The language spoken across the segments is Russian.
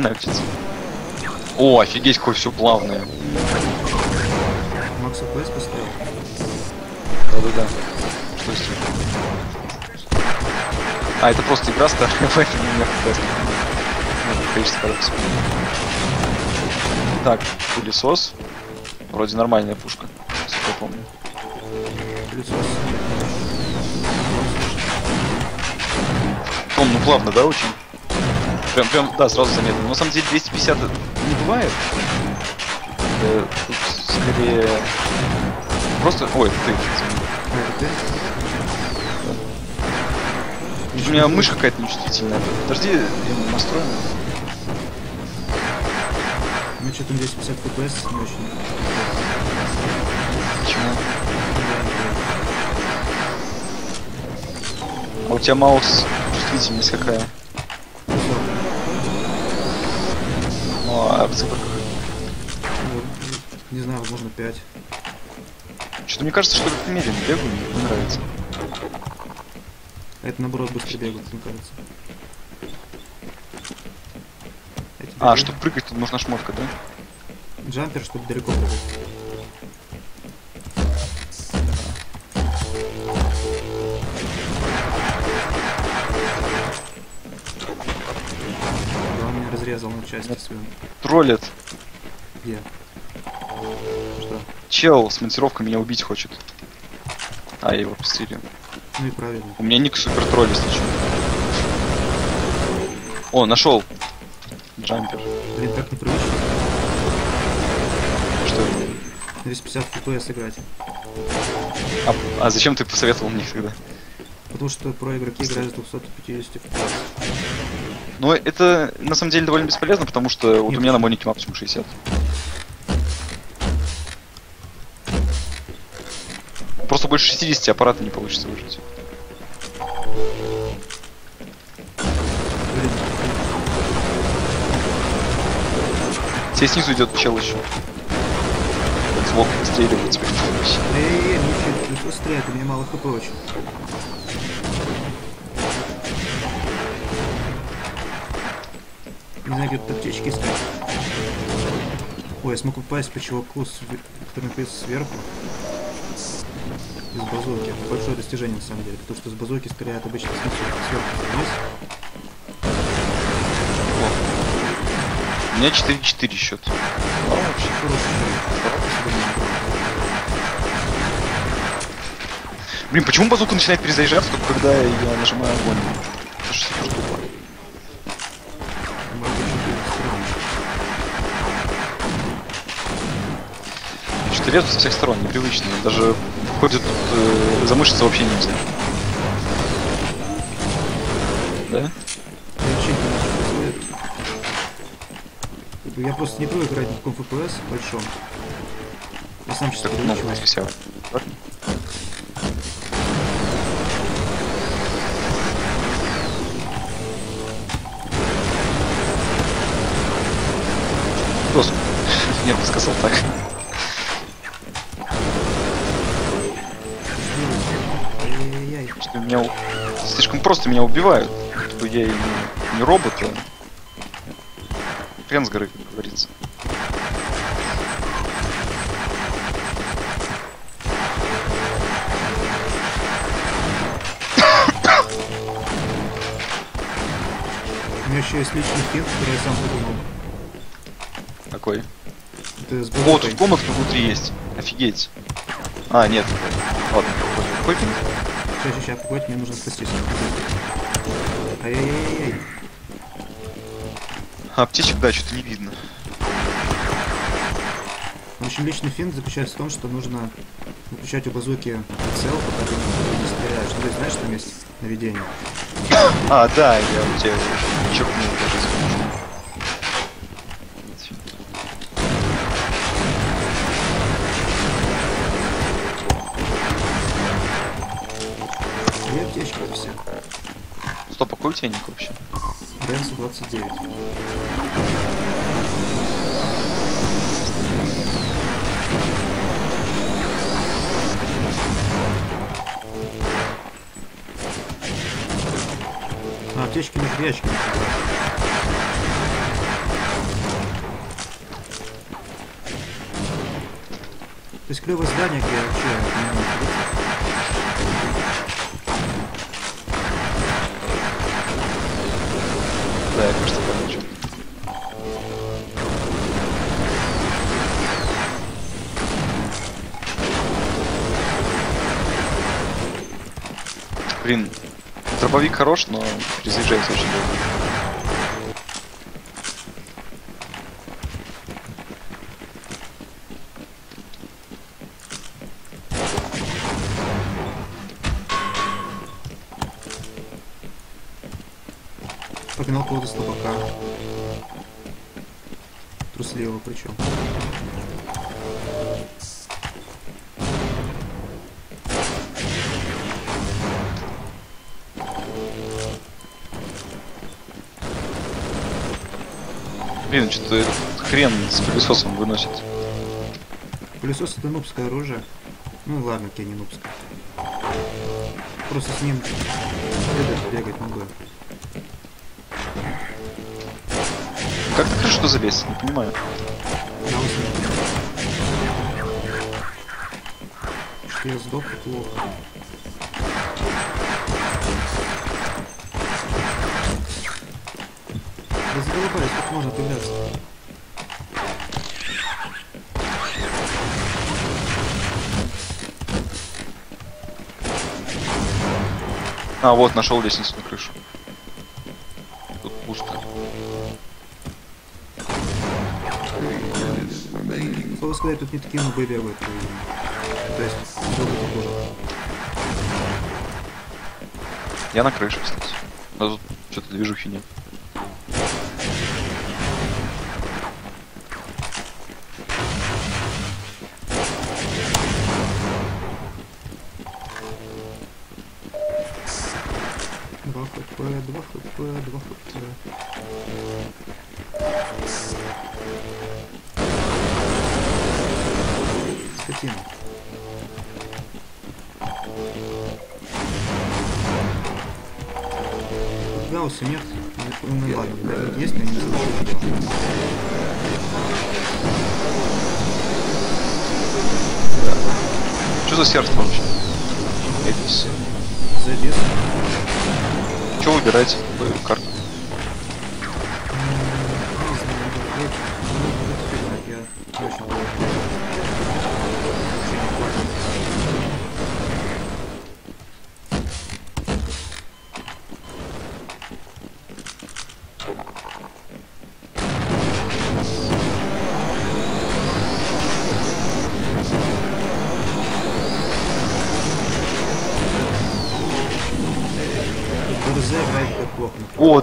коннектится. О, офигеть, какое все плавное. Макс АПС поставил. Да-да-да. Что с ним? А, это просто игра старая, поэтому у меня FPS. Ну, количество кадров. Так, пылесос. Вроде нормальная пушка, насколько я помню. Пылесос. Он, ну плавно, да, очень? Прям, прям, да, сразу заметно. Но на самом деле 250 не бывает. Э, тут скорее... Просто... Ой, ты. У меня мышь какая-то нечувствительная. Подожди, я настроена. У меня что-то 250 FPS не очень. Почему? А у тебя маус чувствительность какая? Какая? Ну, Не знаю, возможно 5. Что-то мне кажется, что как-то медленно бегаю, мне не нравится. Это наоборот быстро бегает, мне кажется. Тебе А, говорю, чтобы прыгать, тут нужна шмотка, да? Джампер, чтобы далеко прыгать. Разрезал на части свою. Троллит. Где? Что? Чел с монтировкой меня убить хочет. А, я его пристрелил. Ну и правильно. У меня ник супер тролли случай. О, нашел. Джампер. Блин, так непривычно. Что? 250 FPS играть. А, а зачем ты посоветовал мне тогда? Потому что про игроки играют с 250 FPS. Ну, это на самом деле довольно бесполезно, потому что вот Нет. у меня на монике максимум 60. Просто больше 60 аппарата не получится выжить. Блин, Тебе снизу идет чел еще. Звук стреливает тебе в помощь. эй, ну что, не стреляет, у меня мало хп очень. Не знаю, где аптечки искать. Ой, я смог попасть по чуваку, с- который находится сверху. Из базуки. Большое достижение на самом деле, потому что с базуки стреляют обычно сверху вниз. У меня 4-4 счет. Вообще хороший. Блин, почему базука начинает перезаряжаться только когда я нажимаю огонь? Это ж супер тупо. Лезут со всех сторон, непривычно. Даже ходит тут э, замышиться вообще нельзя. Да? Я Я просто не привык играть на таком FPS большом. Я сам сейчас висел. Господи, нет, бы сказал так. Что меня слишком просто меня убивают. Что я и не, не робот, а хрен с горы, как говорится. У меня еще есть личный финт, который я сам придумал. Какой? О, базукой. тут комнатка внутри есть. Офигеть. А, нет. Ладно, какой финт? Сейчас, сейчас, погодь, мне нужно спастись. Ай-яй-яй-яй. А, аптечек, да, что-то не видно. В общем, личный финт заключается в том, что нужно выключать у базуки прицел, пока ты не стреляешь. Ну, есть, знаешь, там есть наведение. А, да, я у тебя черкнул даже звук. нефтяник вообще? Ренсу 29. А, аптечки на хрячки. То есть клевое здание, где вообще Блин, дробовик хорош, но перезаряжается очень долго. Погнал кого-то слабака. Трусливого причем. Блин, что-то хрен с пылесосом выносит. Пылесос это нубское оружие. Ну ладно, окей, не нубское. Просто с ним бегать, бегать могу. Как на крышу залезть? Не понимаю. Я ним. Что я сдох, и плохо. Задолбались, как можно появляться? А, вот, нашел лестницу на крышу. Тут пусто. Слово сказать, тут не такие нубы бегают. То есть, бы похоже. Я на крыше, кстати. Но тут что-то движухи нет. Два хп, два хп, два хп. Скотина. Гаусса нет. Ну, ладно, блядь, есть, но не знаю. Что за сердце вообще? Эпис. Забес. Что выбирать? Вы карту.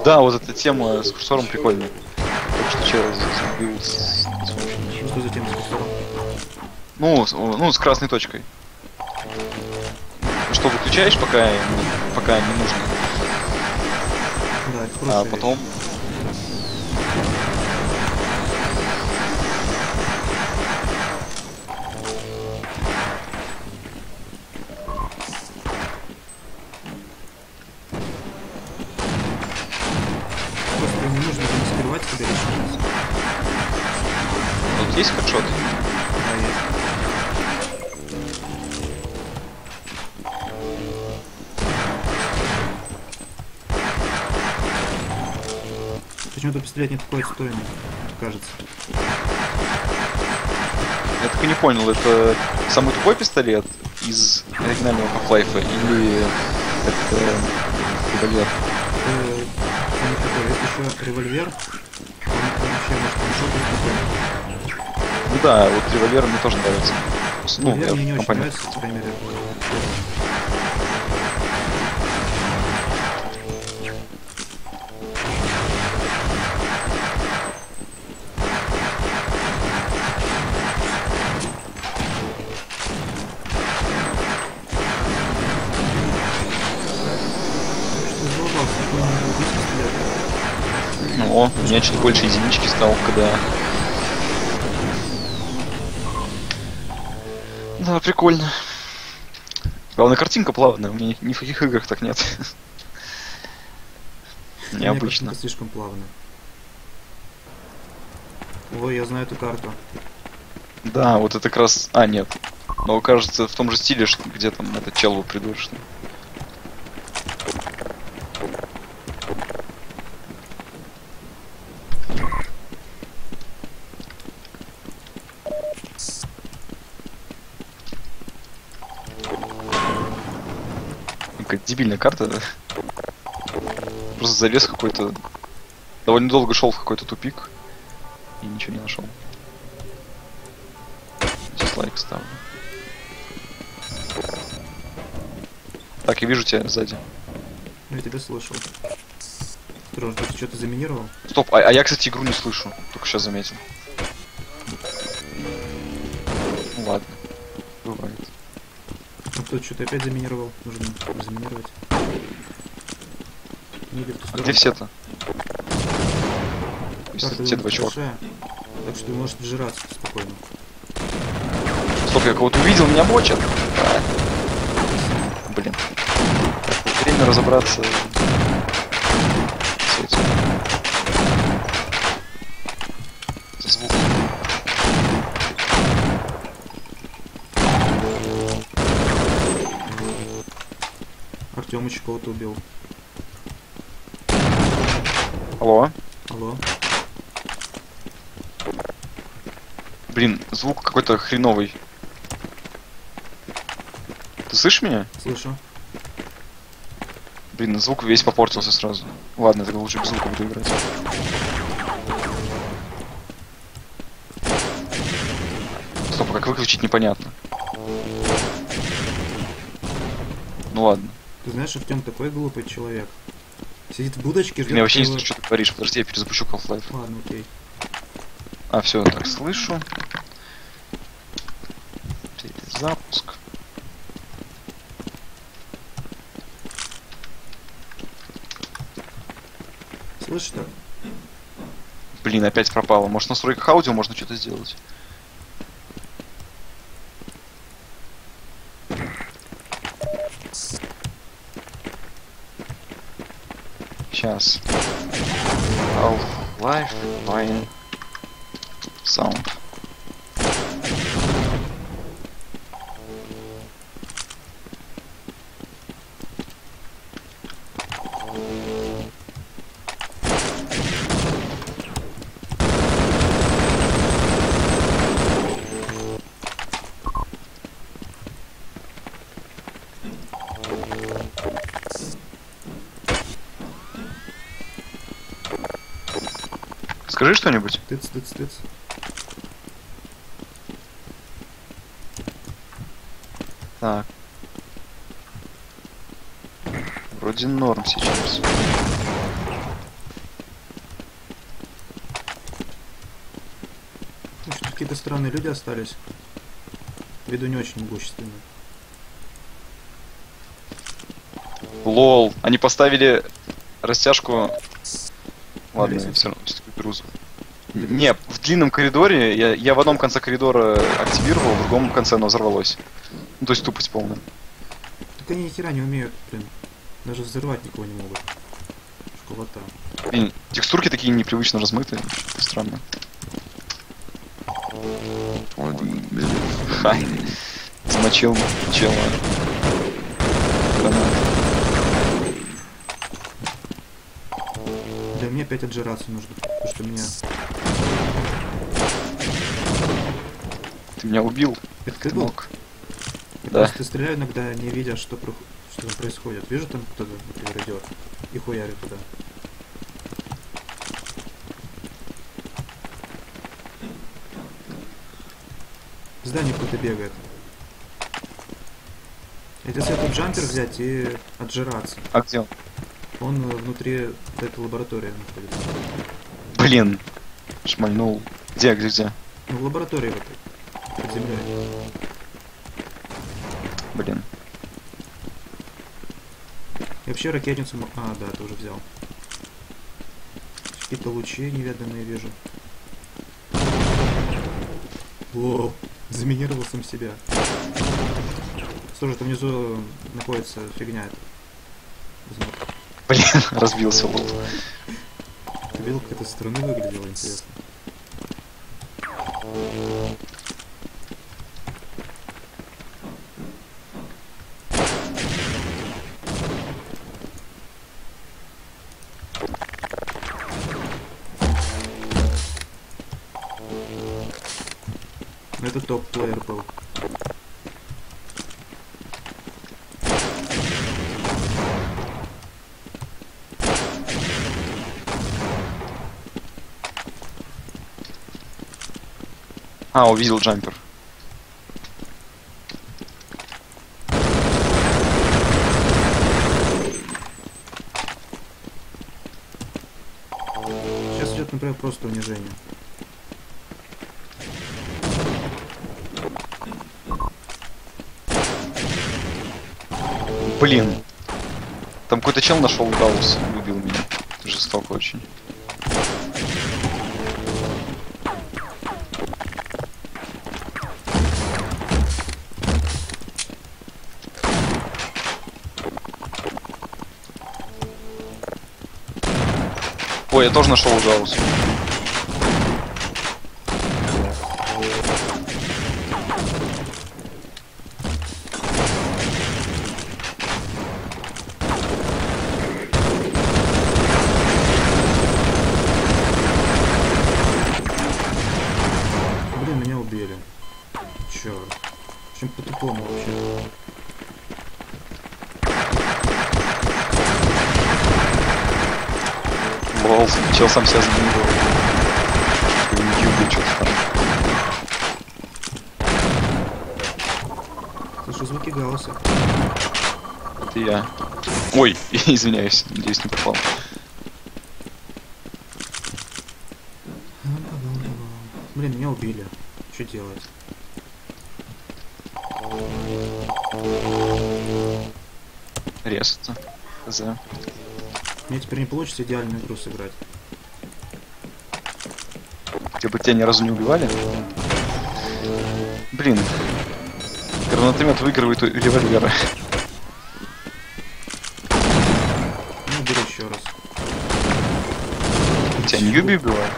Да, вот эта тема с курсором прикольная. Так что чел забил с, с помощью. Что за тема с курсором? Ну, с- ну, с красной точкой. Что выключаешь, пока, пока не нужно. Да, А потом... Почему-то пистолет не такой отстойный, кажется. Я так и не понял, это самый тупой пистолет из оригинального Half-Life или это револьвер? Э, есть еще револьвер. Ну да, вот револьвер мне тоже нравится. Ну, Револьвер мне не очень нравится, по крайней мере. Меня чуть больше единички стал, когда... Да, прикольно. Главное, картинка плавная, у меня ни, в каких играх так нет. Необычно. слишком плавная. Ой, я знаю эту карту. Да, вот это как раз... А, нет. Но кажется в том же стиле, что где там этот чел был придурочный. Дебильная карта? Просто залез какой-то. Довольно долго шел в какой-то тупик. И ничего не нашел. Дизлайк ставлю. Так, я вижу тебя сзади. Ну, Я тебя слышал. Осторожно, ты что-то заминировал? Стоп, а, а я, кстати, игру не слышу. Только сейчас заметил. Ну ладно. Бывает. Кто что-то опять заминировал? Нужно заминировать. А где все-то? Те два чувака. Так что ты можешь вжираться спокойно. Стоп, я кого-то увидел, меня мочат. Блин. Время разобраться с этим. Со звуком. Артемыч кого-то убил. Алло? Алло? Блин, звук какой-то хреновый. Ты слышишь меня? Слышу. Блин, звук весь попортился сразу. Ладно, тогда лучше без звука буду играть. Стоп, а как выключить непонятно. Ну ладно. Знаешь, Артем такой глупый человек. Сидит в будочке, ждет. Я вообще не слышу, что ты говоришь. Подожди, я перезапущу Half-Life. Ладно, окей. А, все, так, слышу. Запуск. Слышишь так? Блин, опять пропало. Может, настройках аудио можно что-то сделать? Ryan. Скажи что-нибудь. Тыц, тыц, тыц. Так. Вроде норм сейчас. Какие-то странные люди остались. Виду не очень могущественные. Лол, они поставили растяжку. Ладно, все равно звук. Не, в длинном коридоре я, я в одном конце коридора активировал, в другом конце оно взорвалось. Ну, то есть тупость полная. Так они ни хера не умеют, блин. Даже взрывать никого не могут. Школота. Блин, текстурки такие непривычно размытые. Странно. Ха. Смочил чела. Гранат. Да мне опять отжираться нужно. Что меня... Ты меня убил. Это Ты ты был? мог. Я Да. просто стреляю иногда, не видя, что, про- что там происходит. Вижу, там кто-то, например, идет. И хуярю туда. В здании кто-то бегает. Это если этот джампер взять и отжираться. А где он? Он внутри этой лаборатории находится. Блин. Шмальнул. Где, где, где? В лаборатории в этой. Под землей. Блин. И вообще ракетницу... А, да, ты уже взял. Какие-то лучи неведанные вижу. Воу, заминировал сам себя. Слушай, там внизу находится фигня. эта. Блин, разбился лол. Ты видел, как это со стороны выглядело, интересно? А, увидел джампер. Сейчас идет, например, просто унижение. Блин. Там какой-то чел нашел Гаус и убил меня. Жестоко очень. Ой, я тоже нашел Гаус. Лол, чел сам себя там. Слышу звуки галса. Это я. Ой, извиняюсь, надеюсь, не попал. Блин, меня убили. Что делать? Резаться. Хз. Мне теперь не получится идеальную игру сыграть. Типа тебя ни разу не убивали? Блин. Гранатомет выигрывает у револьвера. Ну, убери еще раз. Тебя Ньюби убивали?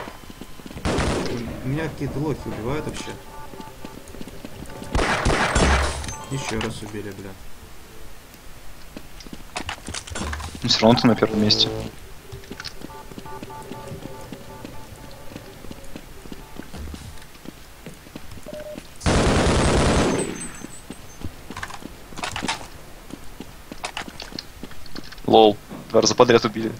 Меня какие-то лохи убивают вообще. Еще раз убили, бля. Ну, все равно ты на первом месте. Два раза подряд убили.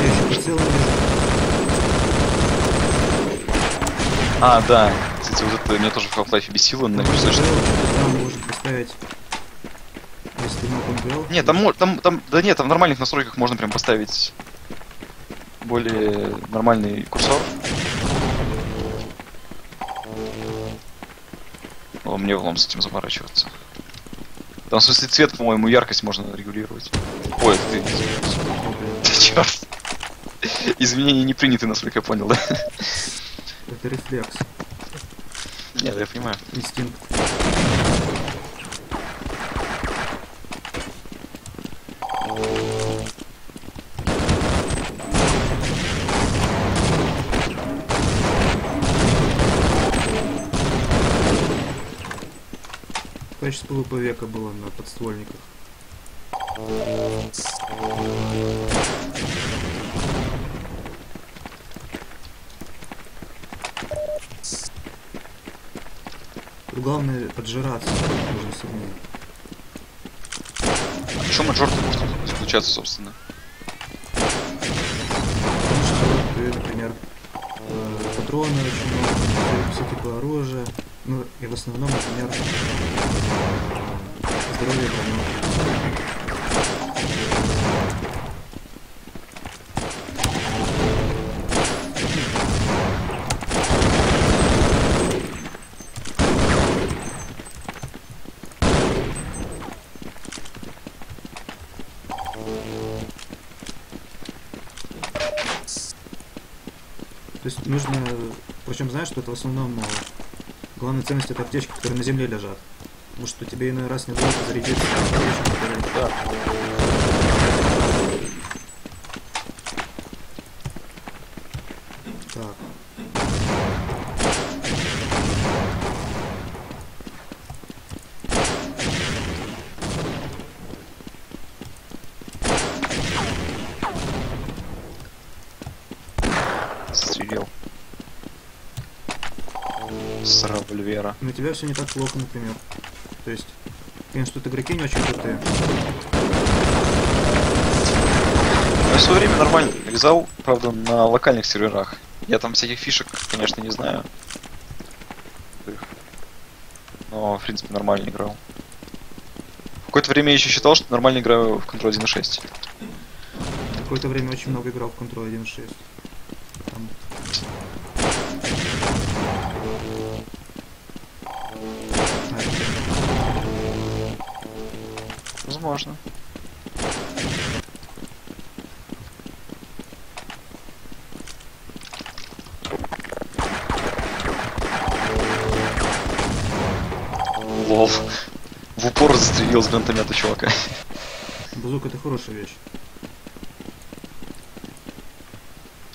Не вижу. А, да. Кстати, вот это меня тоже в Half-Life бесило, но Там что... Там можно поставить... Если OpenGL... Нет, там, там, там, да нет, там в нормальных настройках можно прям поставить более нормальный курсор. О, мне влом с этим заморачиваться. Там, в смысле, цвет, по-моему, яркость можно регулировать. Ой, ты. Черт. Изменения не приняты, насколько я понял, да? Это рефлекс. Нет, я понимаю. Инстинкт. Качество ВП было на подствольниках. Тут главное поджираться нужно сильнее. В чем мажор может заключаться, собственно? Потому что ты, например, э, патроны очень много, все типа оружия. Ну, и в основном, например, э, здоровье. То есть нужно... Причем знаешь, что это в основном... Главная ценность это аптечки, которые на земле лежат. Потому что тебе иной раз не будет зарядиться Так. С револьвера. На тебя все не так плохо, например. То есть, конечно, тут игроки не очень крутые. Я в свое время нормально вязал, правда, на локальных серверах. Я там всяких фишек, конечно, не знаю. Но, в принципе, нормально играл. Какое-то время я еще считал, что нормально играю в Control 1.6. Какое-то время очень много играл в Control 1.6. застрелил с гранатомета чувака. Бузук это хорошая вещь.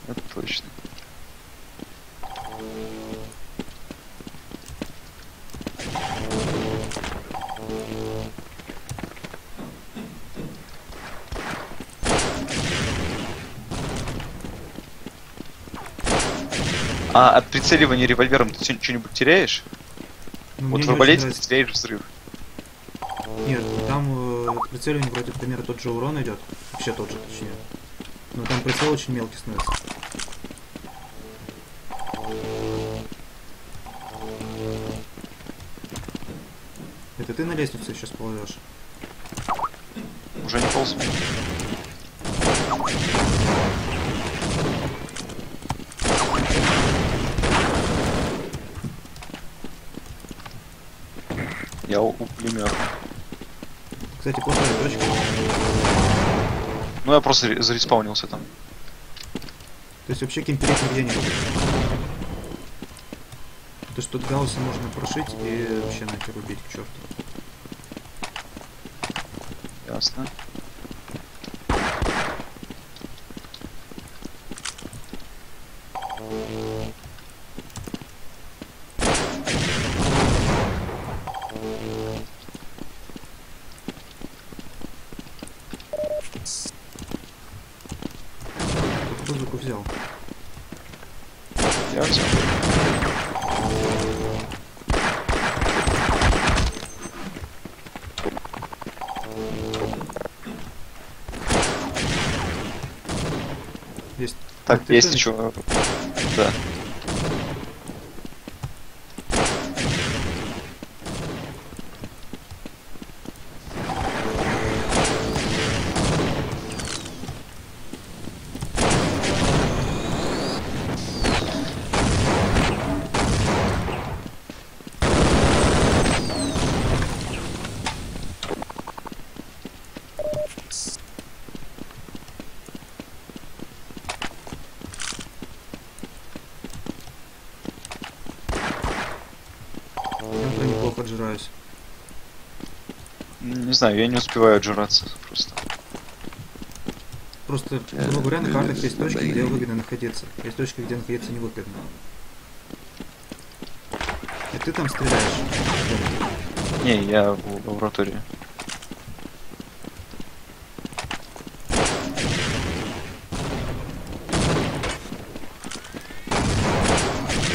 Это точно. А от прицеливания револьвером ты что- что-нибудь теряешь? Ну, вот в арбалете ты теряешь взрыв. Нет, там э, прицеливание вроде примерно тот же урон идет. Вообще тот же, точнее. Но там прицел очень мелкий становится. Это ты на лестницу сейчас ползешь? Уже не полз. Я у у. Кстати, плохая точка. Ну я просто ре- зареспаунился там. То есть вообще кемперить нигде не будет. То что тут гаусса можно прошить и вообще нахер убить к черту. Ясно. Так, ты есть еще. Да. Я прям М, Не знаю, я не успеваю отжираться просто. Просто, грубо говоря, на картах есть точки, где выгодно находиться. Есть точки, где находиться невыгодно. И ты там стреляешь. Не, я в лаборатории.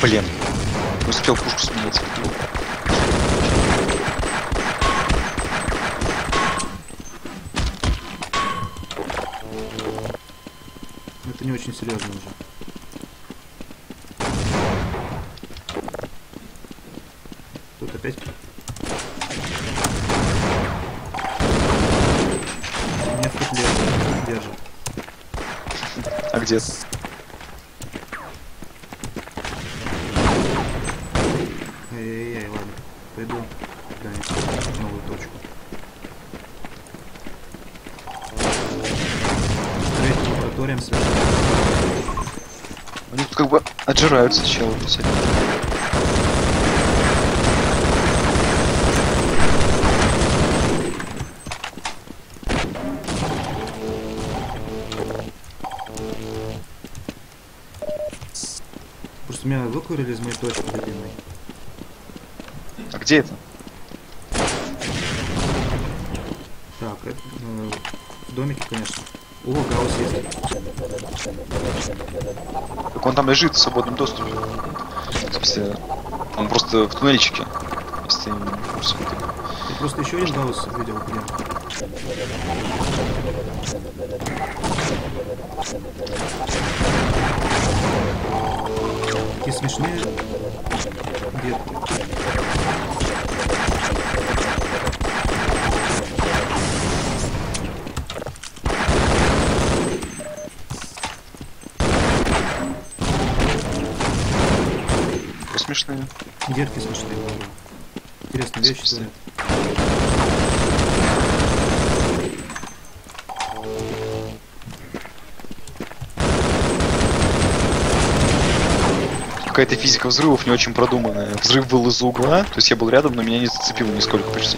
Блин. Не успел пушку сменить. Очень серьезно уже. Тут опять... Меня в петле держит. А где? Эй-эй-эй, ладно. Пойду куда-нибудь в новую точку. Третьим лабораториям связано. Они тут как бы отжираются челы. посмотри. Просто меня выкурили из моей точки любимой. А где это? Так, это, э, в домике, конечно. О, гаусс есть. Так он там лежит в свободном доступе. Смысле, Он просто в туннельчике. Если ты не курсе. Просто еще один гаусс видел, где. Такие смешные ветки. Смешные? Детки смешные. Интересные вещи творят. Какая-то физика взрывов не очень продуманная. Взрыв был из-за угла, то есть я был рядом, но меня не зацепило нисколько почти.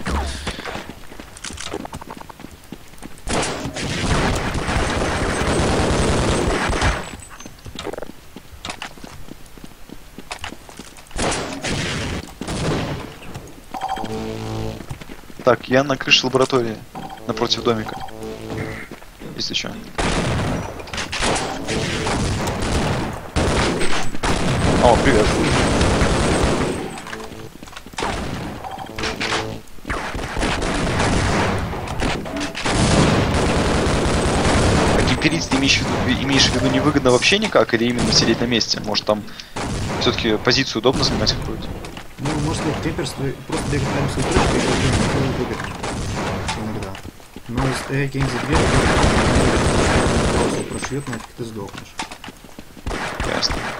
Так, я на крыше лаборатории, напротив домика. Если что. О, привет. А кемперить ты имеешь в, виду, имеешь в виду невыгодно вообще никак, или именно сидеть на месте? Может там все-таки позицию удобно занимать какую-то? Как темперство просто бегать рядом с точкой, это было выгодно. Иногда. Но стоять где-нибудь за дверью, паузу прошьет, нафиг ты сдохнешь. Ясно.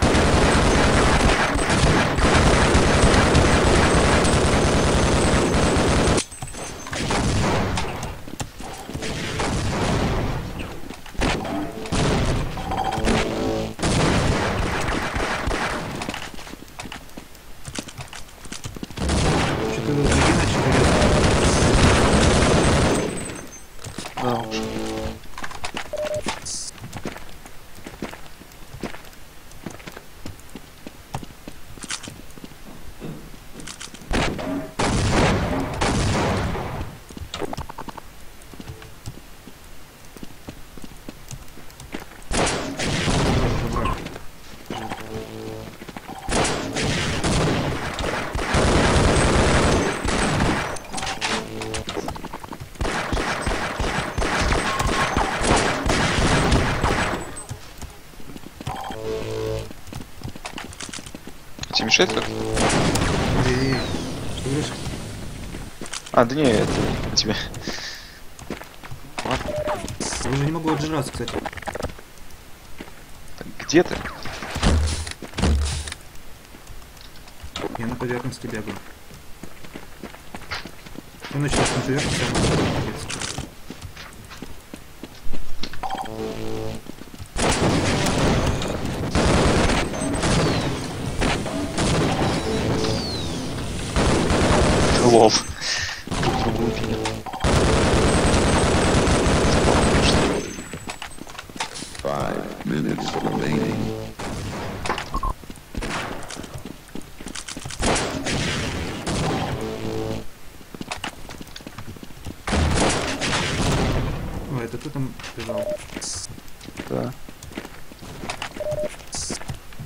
Мешает как? Что говоришь? А, да не, это на тебе. Я уже не могу отжираться, кстати. Так, где ты? Я на поверхности бегаю. Я начал с поверхности, бежал. Да.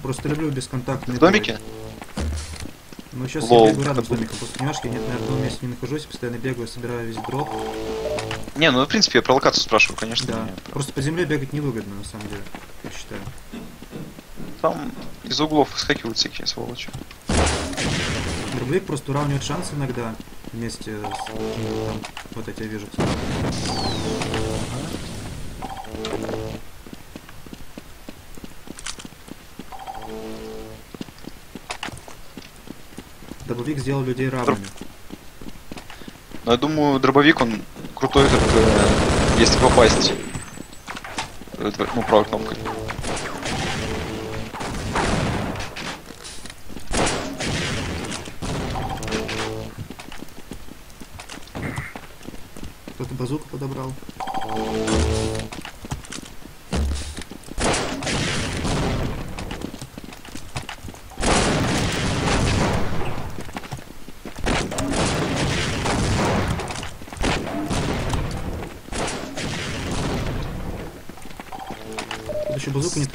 Просто люблю бесконтактные В домике? Ну, сейчас Лол, я бегаю рядом с домиком. Просто понимаешь, я не- на одном месте не нахожусь, постоянно бегаю, собираю весь дроп. Не, ну в принципе я про локацию спрашиваю, конечно. Да. не- Просто по земле бегать невыгодно, на самом деле, я считаю. Там из углов выскакивают всякие сволочи. Дробовик просто уравнивает шансы иногда вместе с там, вот эти я вижу. Дробовик сделал людей равными. Но я думаю, дробовик, он крутой только э, если попасть. э, Ну, правой кнопкой.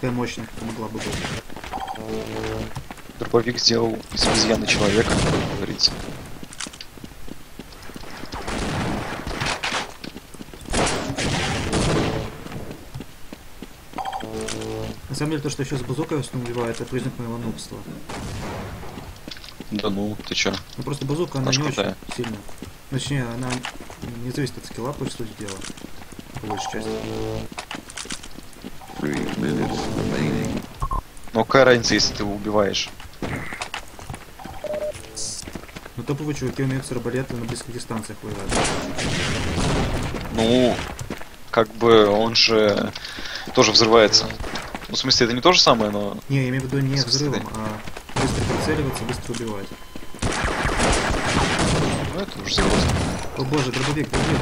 Такая мощная, как могла бы быть. Дробовик сделал из обезьяны человека, как говорится. На самом деле, то, что я сейчас основном убиваю, это признак моего нубства. Да ну, ты чё? Ну просто базука, она ж не очень сильная. Точнее, она не зависит от скилла, по сути дела. По большей части. Но какая разница, если ты его убиваешь? Но топовые чуваки умеют с арбалета на близких дистанциях воевать. Ну, как бы он же тоже взрывается. Ну, в смысле, это не то же самое, но... Не, я имею в виду не В смысле, взрывом, а быстро прицеливаться, быстро убивать. Ну, это уже взрыв. О боже, дробовик, дробовик.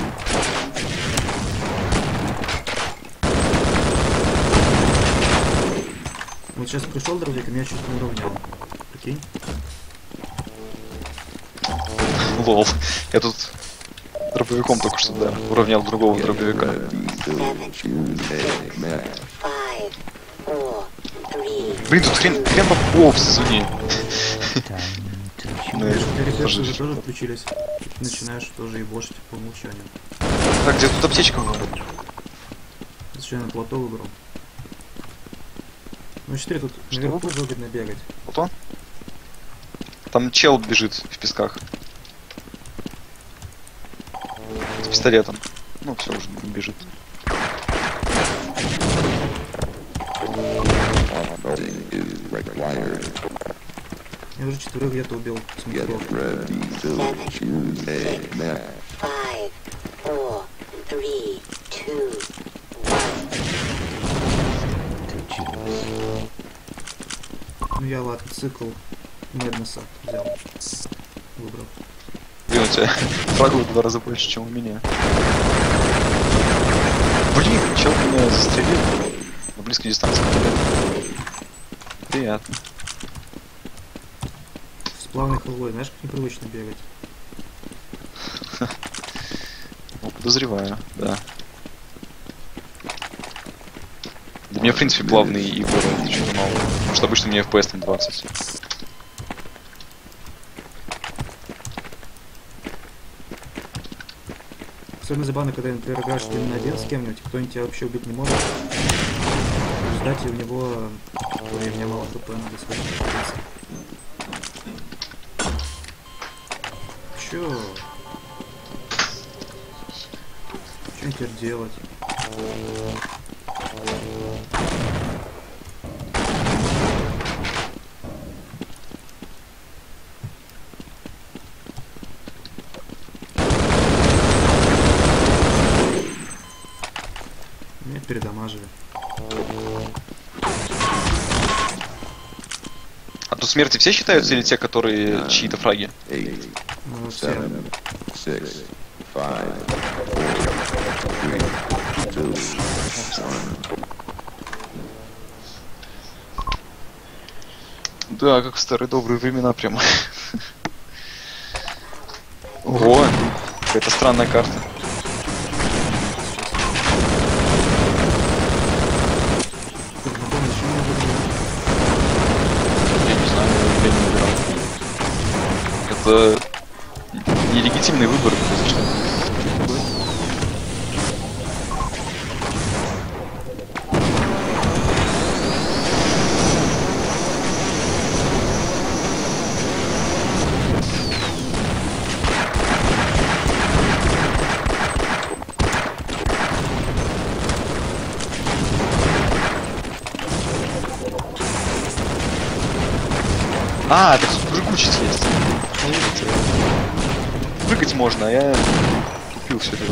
Вот сейчас пришел дробовик, и меня чуть не уровнял. Прикинь? Лол. Я тут дробовиком только что, да, уравнял другого дробовика. Блин, тут хрен, хрен попов, извини. Ну, я Рефлексы тоже- уже тоже ты начинаешь тоже и бошить по умолчанию. Так, где тут аптечка? Зачем на плато выбрал? Ну, 4 тут Что? наверху тоже выгодно бегать. Вот он? Там чел бежит в песках. С пистолетом. Ну, все уже не бежит. Я уже четверых где-то убил с я ладно, цикл Мэднесса взял. Выбрал. Блин, у тебя фрагов в два раза больше, чем у меня. Блин, чел меня застрелил. На близкой дистанции. Приятно. С плавной халвой, знаешь, как непривычно бегать. Ну, подозреваю, да. Да мне, в принципе, плавные игры это что-то мало. Что обычно мне FPS там 20. Особенно забавно, когда, например, играешь один на один с кем-нибудь, кто-нибудь тебя вообще убить не может. Результате у него... Ой, у меня мало хп, надо подняться. Чё? Что мне теперь делать? Смерти все считаются или те, которые чьи-то фраги? Ну, все. Да, как в старые добрые времена прямо. Ого, какая-то странная карта. А, так тут прыгучесть есть. Прыгать можно, а я тупил все это.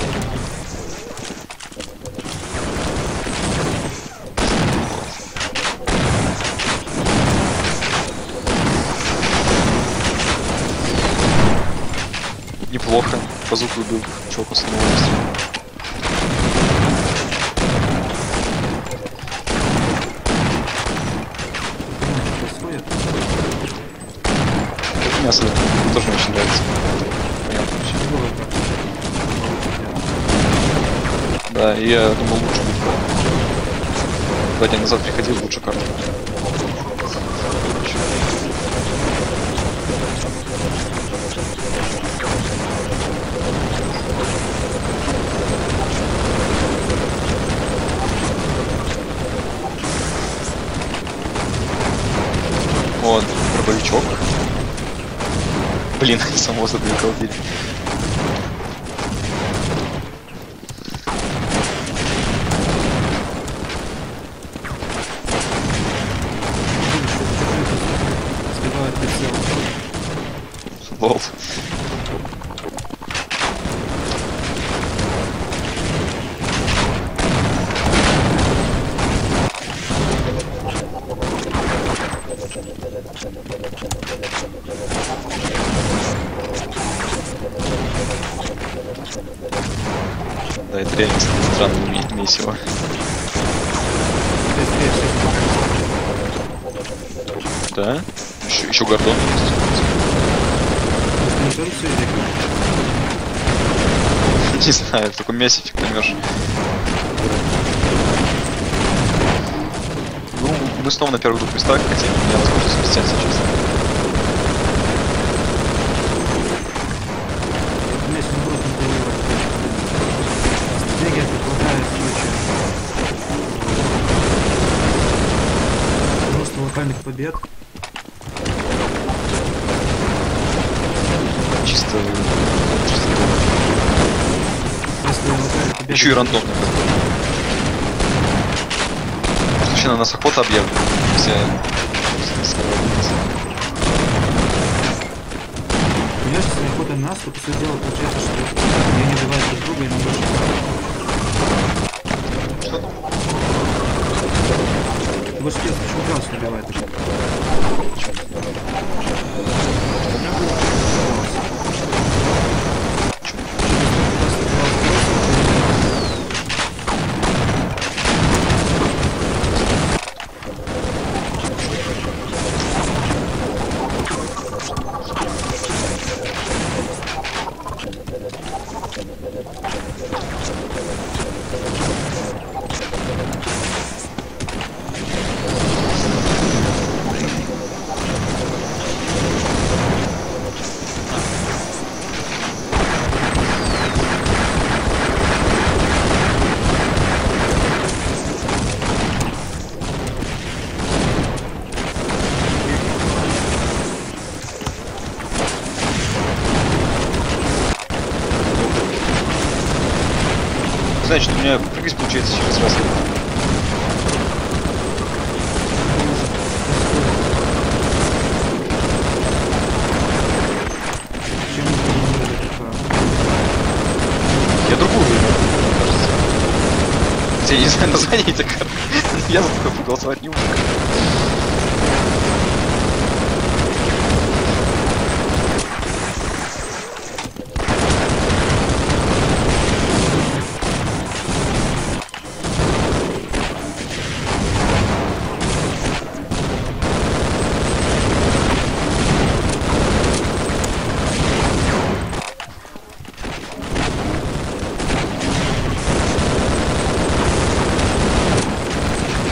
Неплохо. Убил. Чувака с одного выстрела. Я думал лучше будет. Два дня назад приходил лучше карту. Вот, дробовичок. Блин, само задвигал дверь. Да, это реально странное ме- месиво. Да? Еще, еще гордон не знаю, мясе фиг поймешь. Ну, мы снова на первых двух местах, хотя меня возможно спустя сейчас. У меня сегодня просто не понимаю. Стратегия предполагает, короче, множество побед. Чисто... чисто... Если. Еще и рандомно. Случайно нас охота объявлена. Все... Понимаешь, если охота на нас, то по сути дела получается, что они не убивают друг друга и нам больше Что там? Больше честно, почему Гаусс не убивает? Меня прыгать получается через раз. Я другую выбрал, кажется. Хотя я не знаю название этих карт. Я за такое проголосовать не могу.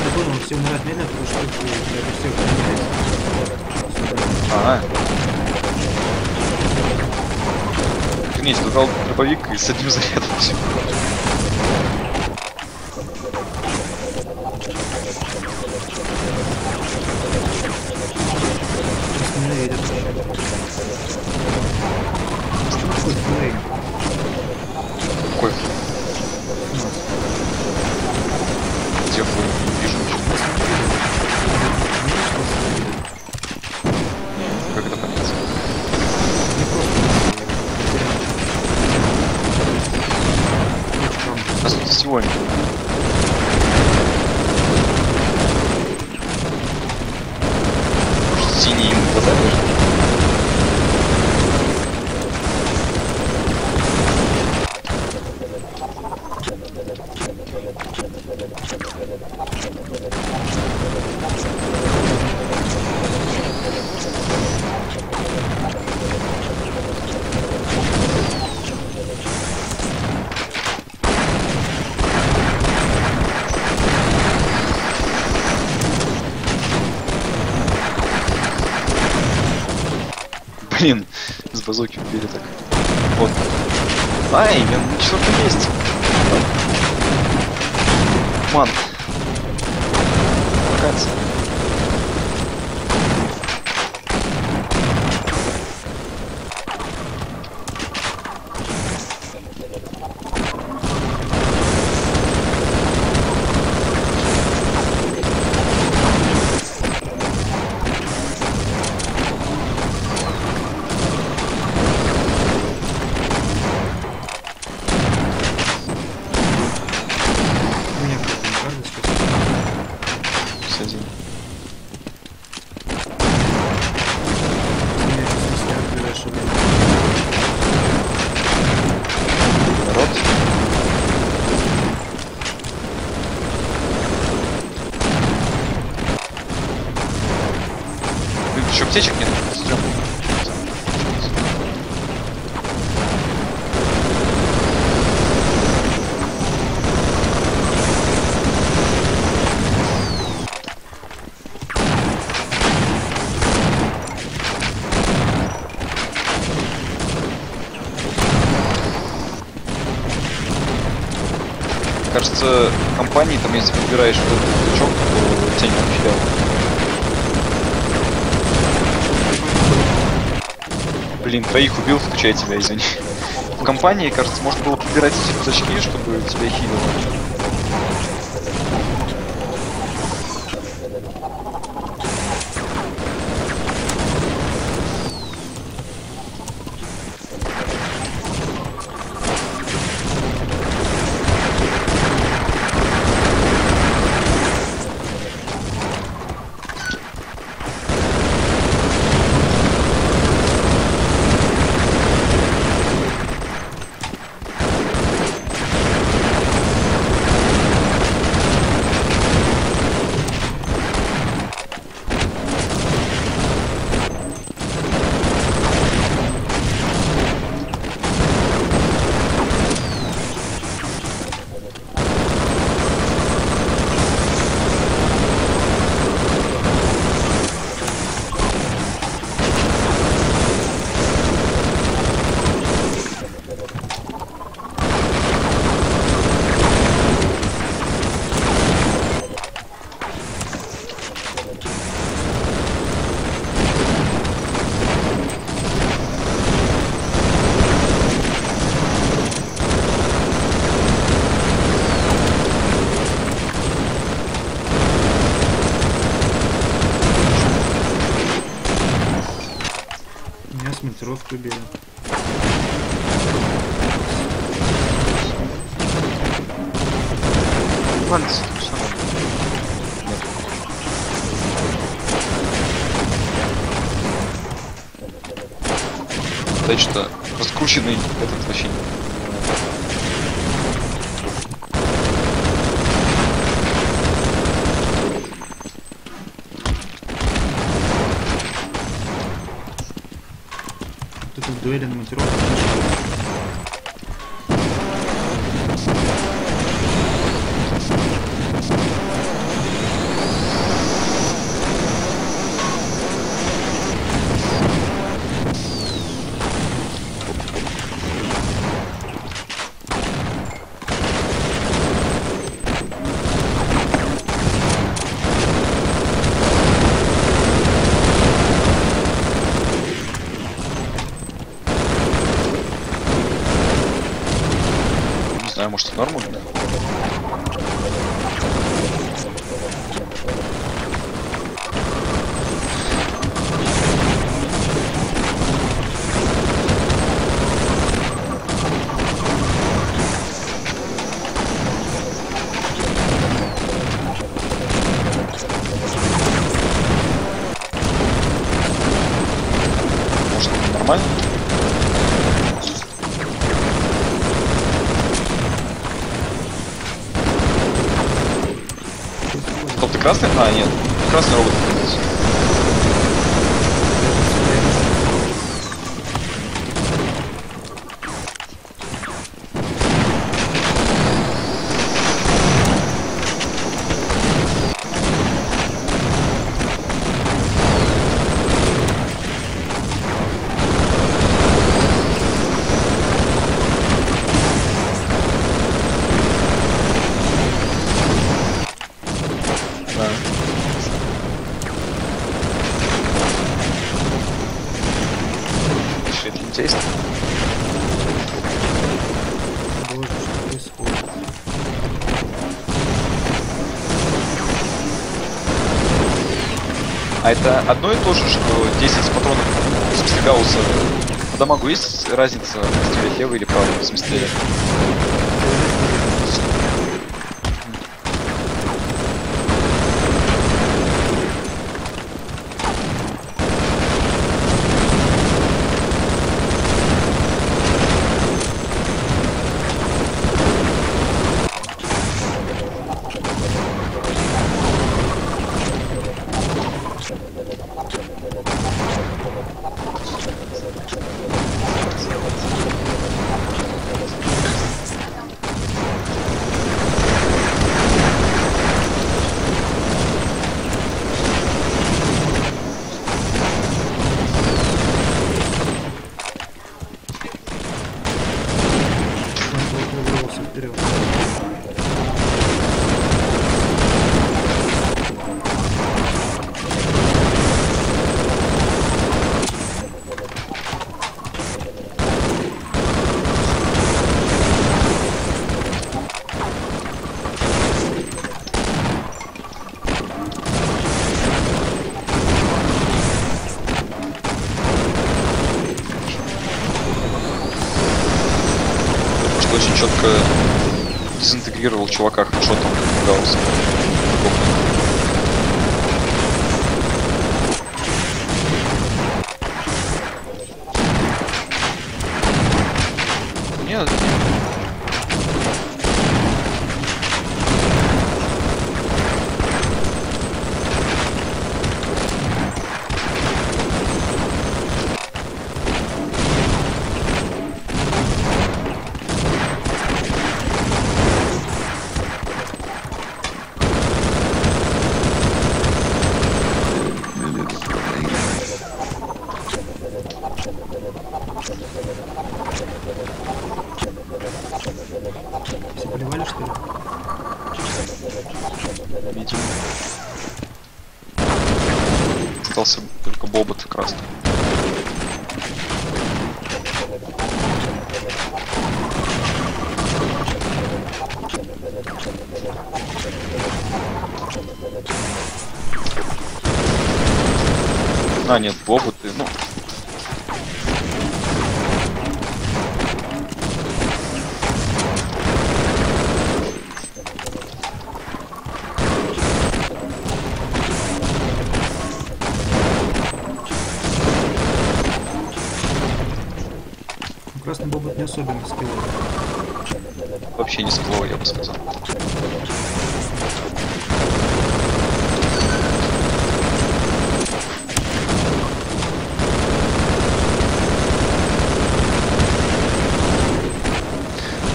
Я понял, все умирают медленно, потому что тут, блядь, у всех умирает. А. Охренеть, тут дал дробовик и с синий ему глаза даже? Блин, с базоки убили так. Вот. Ай, я на четвертом месте. Ман. Локация. аптечек нет. Стрёмно. Кажется, компании там, если выбираешь вот этот крючок, то не отпилял. Блин, троих убил, включая тебя, извини. В компании, кажется, можно было подбирать эти рюкзачки, чтобы тебя хилило. Меня с монтировки убили. Ладно. Нет. Да что раскрученный этот вообще дуэли на монтировке. Это одно и то же, что 10 патронов в смысле гаусса. По дамагу есть разница, стрелять левый или правый? В смысле, четко дезинтегрировал чувака хорошо там Гаусса.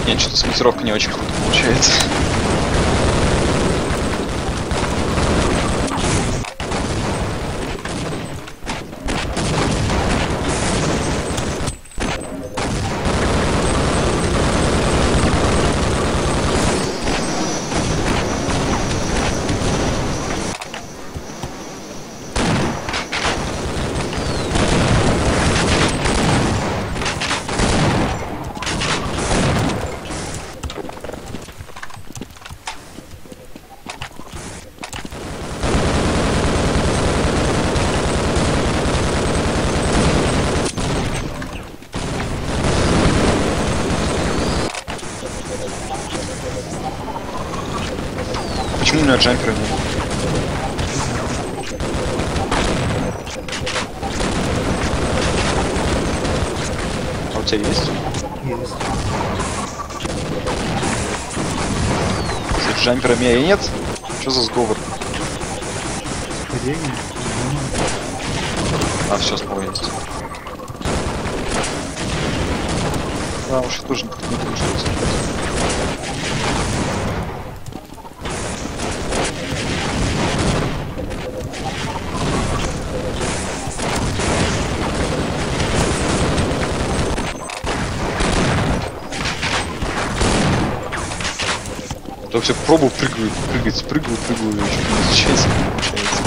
Нет, что-то с монтировкой не очень круто получается. Джампера меня нет? Что за сговор? Деревья? А, все, снова. Да, уж тоже я пробую прыгаю, прыгать, прыгаю, прыгаю, и что-то не получается, не получается.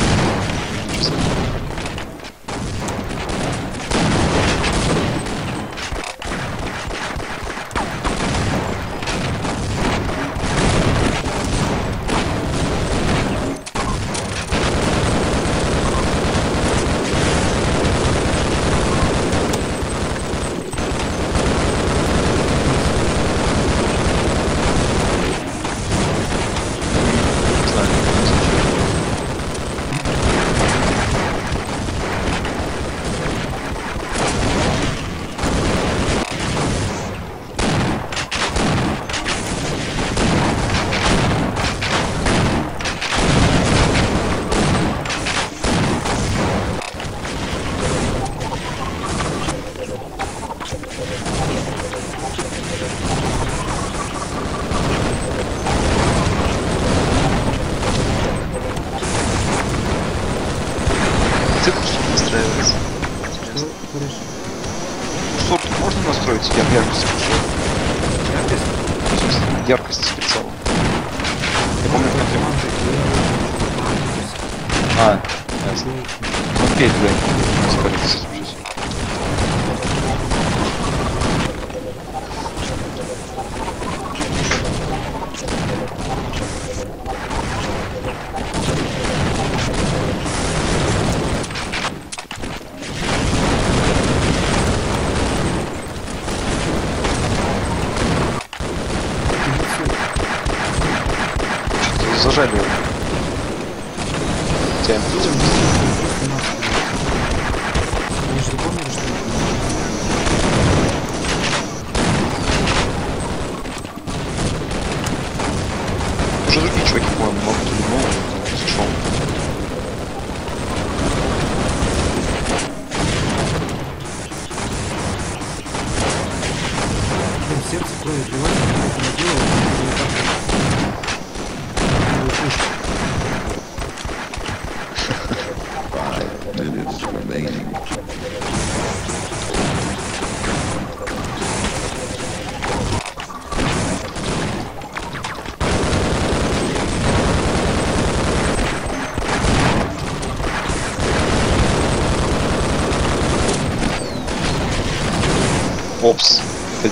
je recule, je vois qu'il faut un moment tout le monde, hein, parce que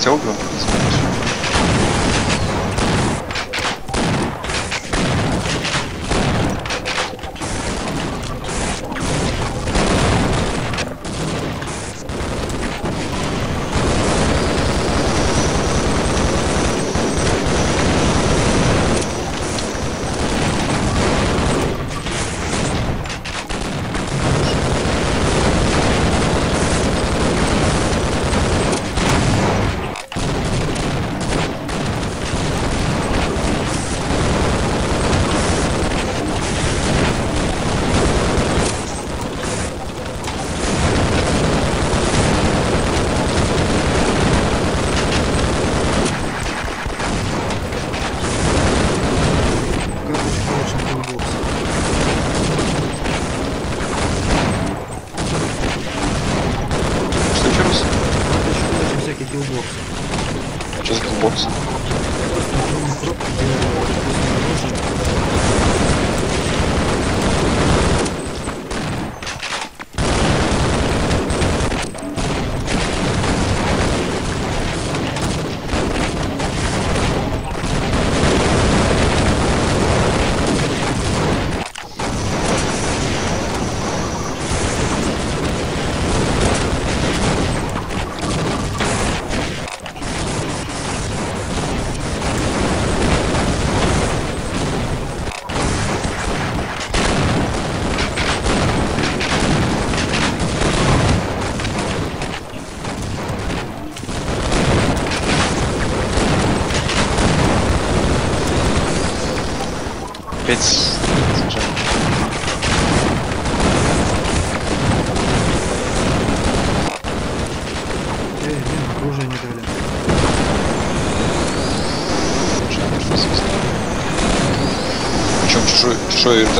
хотел бы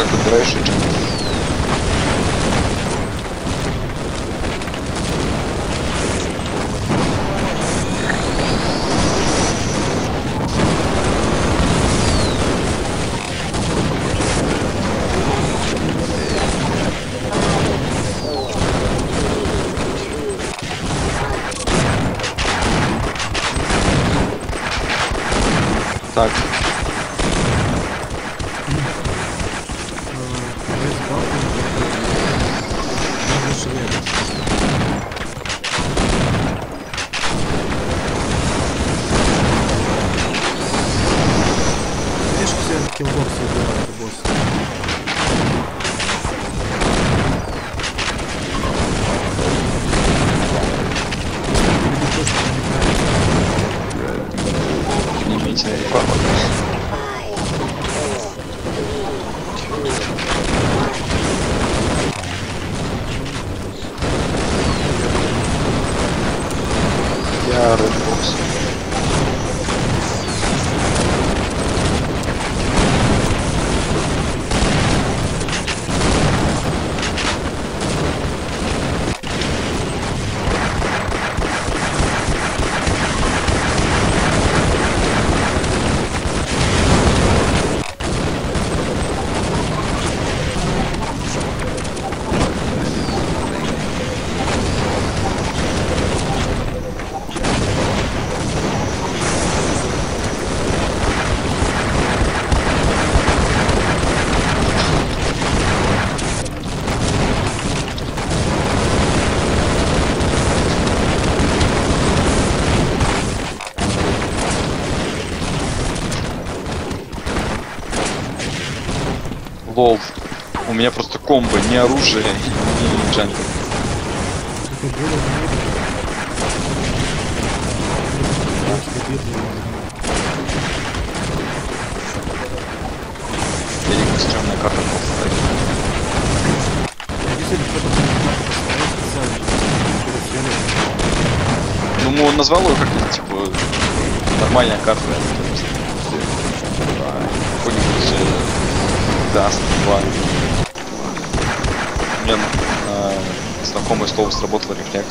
так играешь и комбо, ни оружие, ни бедные. Великая стрёмная карта. Ну, он назвал его как-то, типа, нормальная карта. Какой-нибудь Dust 2. Меня э, знакомое слово сработало итоге